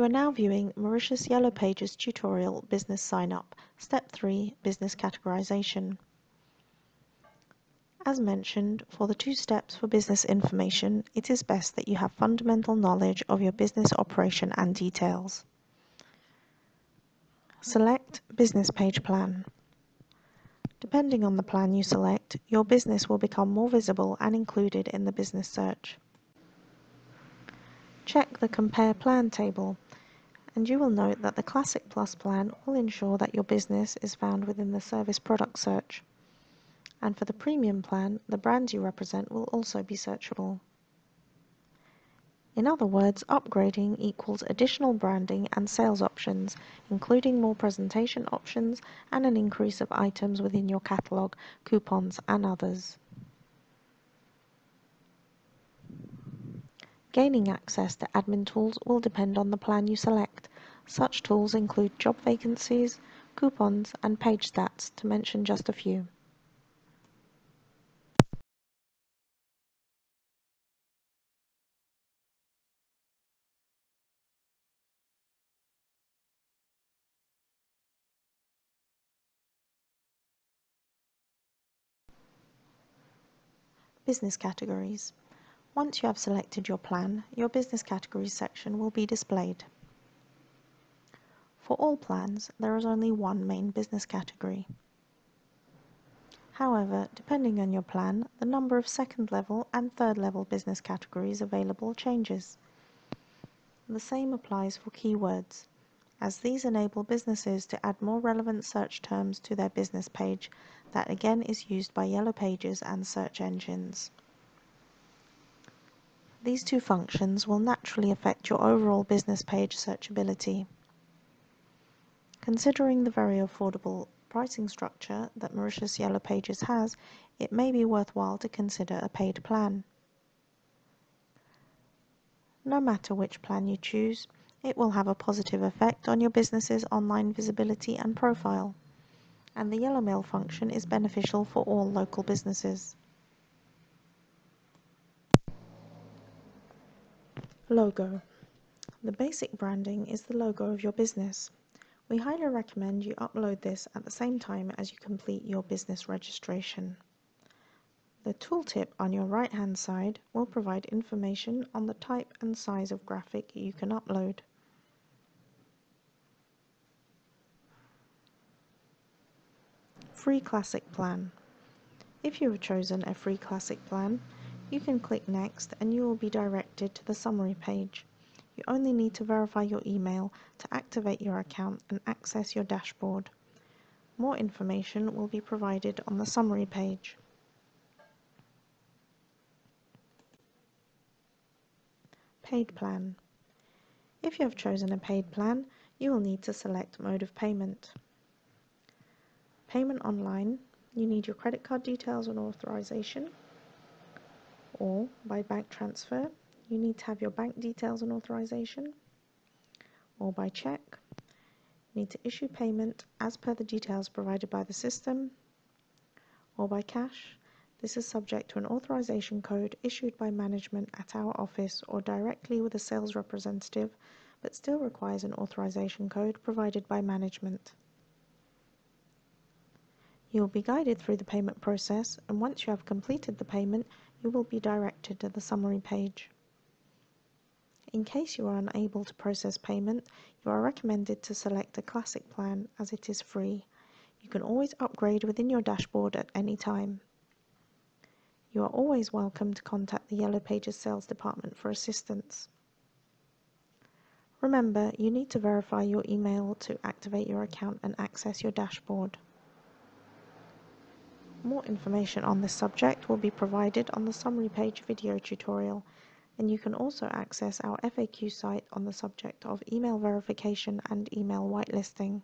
You are now viewing Mauritius Yellow Pages tutorial Business Sign Up, Step 3 Business Categorization. As mentioned, for the two steps for business information, it is best that you have fundamental knowledge of your business operation and details. Select Business Page Plan. Depending on the plan you select, your business will become more visible and included in the business search. Check the Compare Plan table, and you will note that the Classic Plus plan will ensure that your business is found within the Service Product search. And for the Premium plan, the brands you represent will also be searchable. In other words, upgrading equals additional branding and sales options, including more presentation options and an increase of items within your catalogue, coupons and others. Gaining access to admin tools will depend on the plan you select. Such tools include job vacancies, coupons and page stats, to mention just a few. Business categories. Once you have selected your plan, your business categories section will be displayed. For all plans, there is only one main business category. However, depending on your plan, the number of second level and third level business categories available changes. The same applies for keywords, as these enable businesses to add more relevant search terms to their business page that again is used by Yellow Pages and search engines. These two functions will naturally affect your overall business page searchability. Considering the very affordable pricing structure that Mauritius Yellow Pages has, it may be worthwhile to consider a paid plan. No matter which plan you choose, it will have a positive effect on your business's online visibility and profile, and the Yellow Mail function is beneficial for all local businesses. Logo. The basic branding is the logo of your business. We highly recommend you upload this at the same time as you complete your business registration. The tooltip on your right hand side will provide information on the type and size of graphic you can upload. Free Classic Plan. If you have chosen a free Classic plan, you can click Next and you will be directed to the summary page. You only need to verify your email to activate your account and access your dashboard. More information will be provided on the summary page. Paid plan. If you have chosen a paid plan, you will need to select mode of payment. Payment online, you need your credit card details and authorization or by bank transfer, you need to have your bank details and authorization, or by check, you need to issue payment as per the details provided by the system, or by cash. This is subject to an authorization code issued by management at our office or directly with a sales representative, but still requires an authorization code provided by management. You will be guided through the payment process and once you have completed the payment, you will be directed to the summary page. In case you are unable to process payment, you are recommended to select a classic plan as it is free. You can always upgrade within your dashboard at any time. You are always welcome to contact the Yellow Pages sales department for assistance. Remember, you need to verify your email to activate your account and access your dashboard. More information on this subject will be provided on the summary page video tutorial and you can also access our FAQ site on the subject of email verification and email whitelisting.